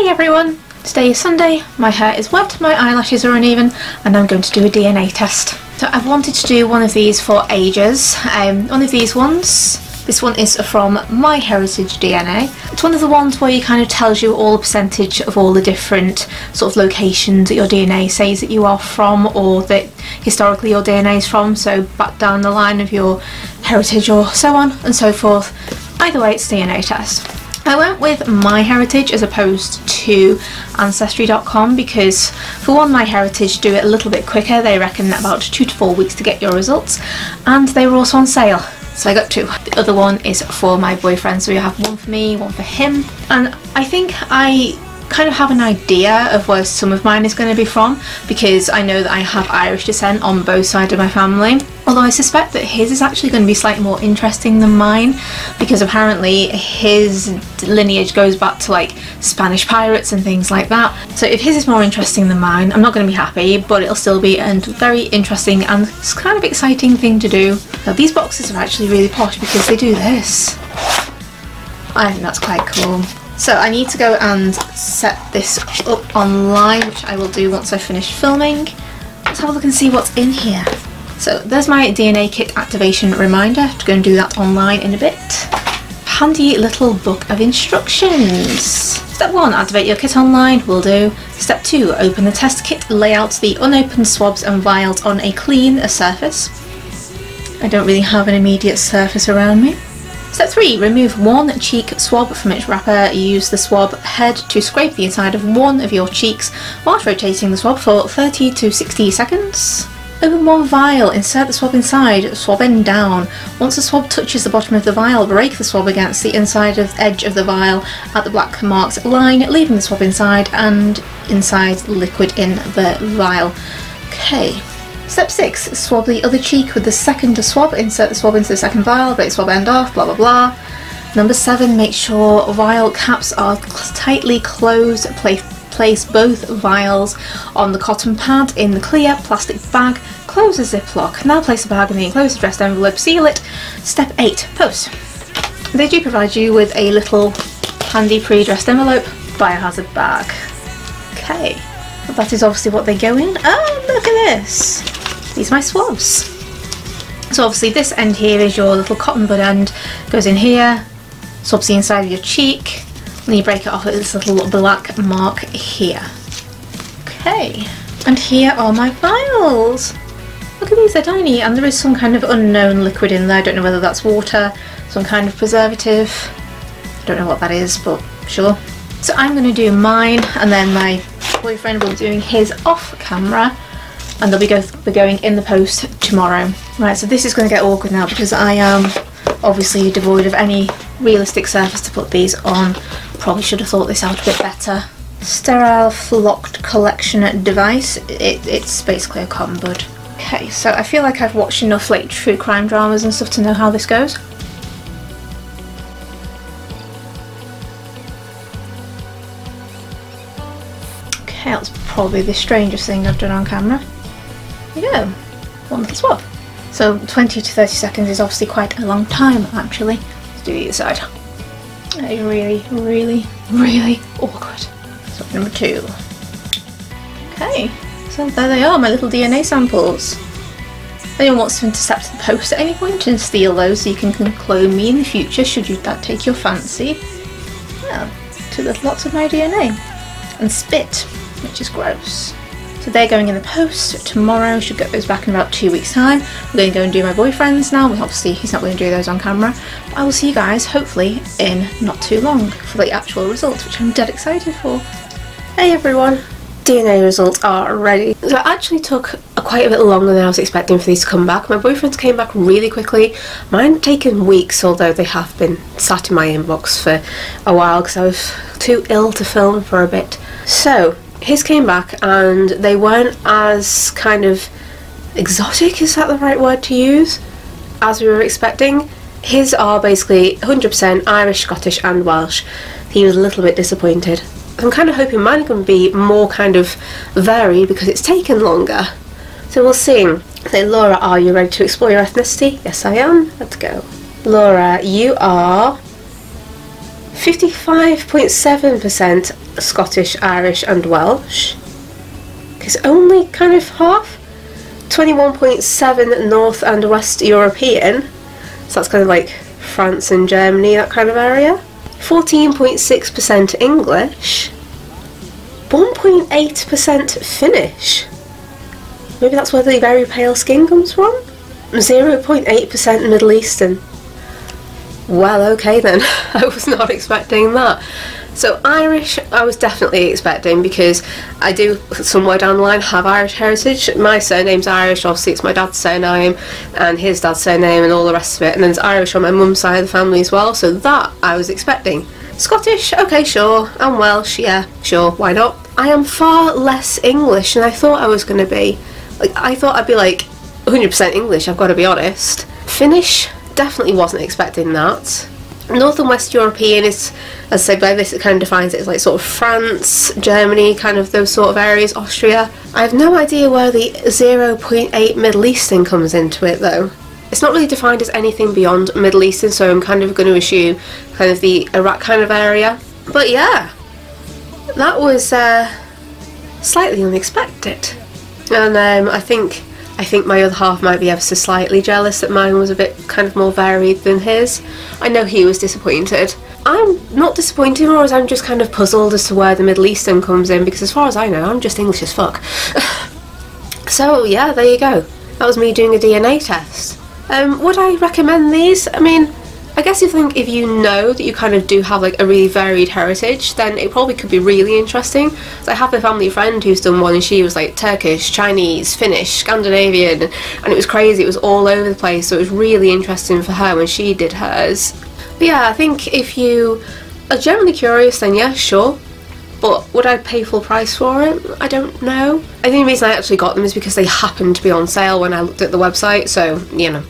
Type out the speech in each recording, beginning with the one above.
Hey everyone! Today is Sunday, my hair is wet, my eyelashes are uneven, and I'm going to do a DNA test. So I've wanted to do one of these for ages. Um, one of these ones, this one is from My Heritage DNA. It's one of the ones where it kind of tells you all the percentage of all the different sort of locations that your DNA says that you are from or that historically your DNA is from, so back down the line of your heritage or so on and so forth. Either way, it's DNA test. I went with MyHeritage as opposed to Ancestry.com because for one MyHeritage do it a little bit quicker, they reckon about two to four weeks to get your results and they were also on sale so I got two. The other one is for my boyfriend so we have one for me, one for him and I think I kind of have an idea of where some of mine is going to be from because I know that I have Irish descent on both sides of my family. Although I suspect that his is actually going to be slightly more interesting than mine because apparently his lineage goes back to like Spanish pirates and things like that. So if his is more interesting than mine, I'm not going to be happy, but it'll still be a very interesting and kind of exciting thing to do. Now these boxes are actually really posh because they do this. I think that's quite cool. So I need to go and set this up online, which I will do once I finish filming. Let's have a look and see what's in here. So there's my DNA kit activation reminder to go and do that online in a bit. Handy little book of instructions. Step 1, activate your kit online, will do. Step 2, open the test kit, lay out the unopened swabs and vials on a clean surface. I don't really have an immediate surface around me. Step 3. Remove one cheek swab from its wrapper. Use the swab head to scrape the inside of one of your cheeks whilst rotating the swab for 30 to 60 seconds. Open one vial, insert the swab inside, swab end down. Once the swab touches the bottom of the vial, break the swab against the inside of edge of the vial at the black marked line, leaving the swab inside and inside liquid in the vial. Okay. Step 6. Swab the other cheek with the second swab. Insert the swab into the second vial, break swab end off, blah blah blah. Number 7. Make sure vial caps are tightly closed. Place, place both vials on the cotton pad in the clear plastic bag. Close the ziplock. Now place the bag in the enclosed addressed envelope. Seal it. Step 8. Post. They do provide you with a little handy pre-addressed envelope biohazard bag. Okay. that is obviously what they go in. Oh, look at this! these are my swabs. So obviously this end here is your little cotton bud end, goes in here, swabs the inside of your cheek, and you break it off at this little black mark here. Okay, and here are my vials. Look at these, they're tiny, and there is some kind of unknown liquid in there. I don't know whether that's water, some kind of preservative. I don't know what that is, but sure. So I'm going to do mine, and then my boyfriend will be doing his off camera and they'll be, go be going in the post tomorrow. Right, so this is going to get awkward now because I am obviously devoid of any realistic surface to put these on. Probably should have thought this out a bit better. Sterile flocked collection device. It, it's basically a cotton bud. Okay, so I feel like I've watched enough like true crime dramas and stuff to know how this goes. Okay, that's probably the strangest thing I've done on camera. There you go, one little swab. So 20 to 30 seconds is obviously quite a long time actually. Do the other side. A really, really, really awkward. Swab number two. Okay, so there they are, my little DNA samples. If anyone wants to intercept the post at any point and steal those so you can clone me in the future should you that take your fancy, well, two little lots of my DNA. And spit, which is gross. So they're going in the post tomorrow, should get those back in about two weeks time. I'm going to go and do my boyfriend's now, obviously he's not going to do those on camera. But I will see you guys hopefully in not too long for the actual results, which I'm dead excited for. Hey everyone, DNA results are ready. So it actually took a quite a bit longer than I was expecting for these to come back. My boyfriend's came back really quickly. Mine have taken weeks, although they have been sat in my inbox for a while because I was too ill to film for a bit. So his came back and they weren't as kind of exotic, is that the right word to use, as we were expecting. His are basically 100% Irish, Scottish and Welsh. He was a little bit disappointed. I'm kind of hoping mine can be more kind of varied because it's taken longer. So we'll see. So Laura, are you ready to explore your ethnicity? Yes I am. Let's go. Laura, you are 55.7% Scottish, Irish, and Welsh. It's only kind of half. 21.7 North and West European. So that's kind of like France and Germany, that kind of area. 14.6% English. 1.8% Finnish. Maybe that's where the very pale skin comes from? 0.8% Middle Eastern. Well, okay then. I was not expecting that. So Irish, I was definitely expecting because I do somewhere down the line have Irish heritage. My surname's Irish, obviously it's my dad's surname and his dad's surname and all the rest of it. And then it's Irish on my mum's side of the family as well. So that I was expecting. Scottish, okay, sure. And Welsh, yeah, sure, why not? I am far less English than I thought I was going to be. Like I thought I'd be like 100% English. I've got to be honest. Finnish, definitely wasn't expecting that. North and West European is, as I said by this, it kind of defines it as like sort of France, Germany, kind of those sort of areas, Austria. I have no idea where the 0.8 Middle Eastern comes into it though. It's not really defined as anything beyond Middle Eastern, so I'm kind of going to assume kind of the Iraq kind of area. But yeah, that was uh, slightly unexpected. And um, I think I think my other half might be ever so slightly jealous that mine was a bit kind of more varied than his. I know he was disappointed. I'm not disappointed, or as I'm just kind of puzzled as to where the Middle Eastern comes in, because as far as I know, I'm just English as fuck. so yeah, there you go. That was me doing a DNA test. Um, would I recommend these? I mean, I guess you think if you know that you kind of do have like a really varied heritage, then it probably could be really interesting. So I have a family friend who's done one and she was like Turkish, Chinese, Finnish, Scandinavian, and it was crazy. It was all over the place. So it was really interesting for her when she did hers. But yeah, I think if you are generally curious, then yeah, sure. But would I pay full price for it? I don't know. I think the reason I actually got them is because they happened to be on sale when I looked at the website, so, you know,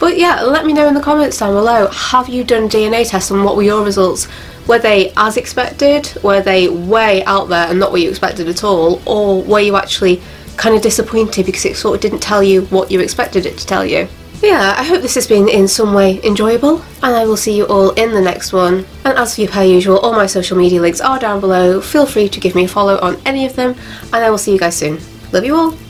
but yeah, let me know in the comments down below, have you done DNA tests and what were your results? Were they as expected? Were they way out there and not what you expected at all? Or were you actually kind of disappointed because it sort of didn't tell you what you expected it to tell you? yeah, I hope this has been in some way enjoyable, and I will see you all in the next one. And as for you, per usual, all my social media links are down below. Feel free to give me a follow on any of them, and I will see you guys soon. Love you all!